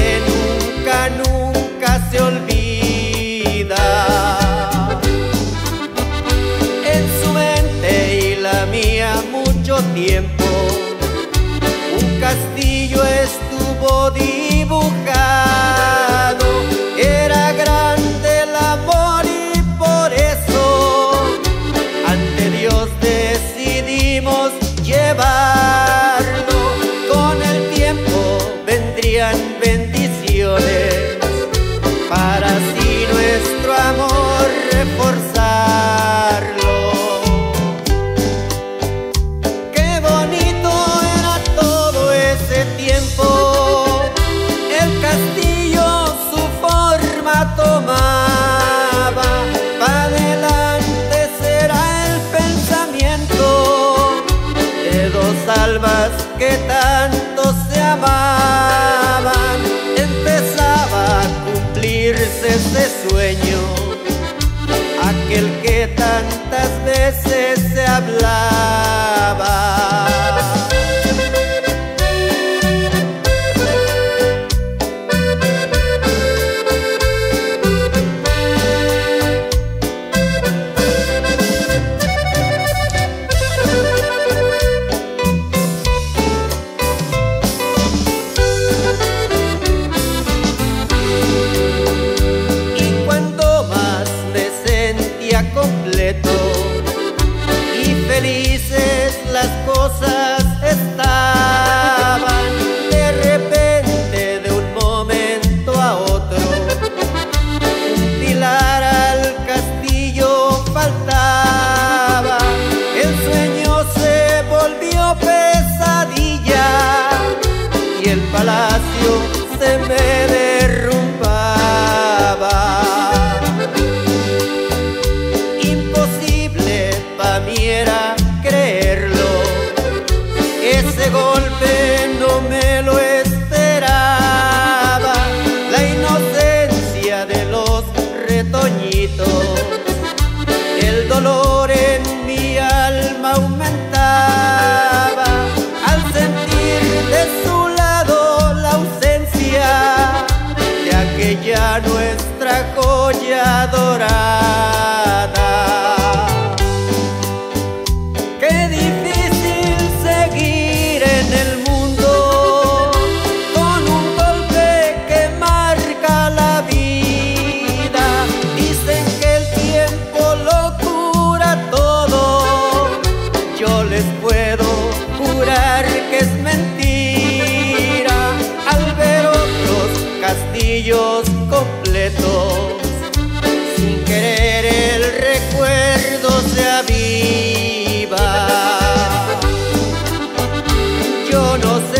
que nunca, nunca se olvida. En su mente y la mía mucho tiempo. sueño, aquel que tantas veces se habla. cosas estaban de repente de un momento a otro. Un al castillo faltaba, el sueño se volvió pesadilla y el palacio se me yo no sé.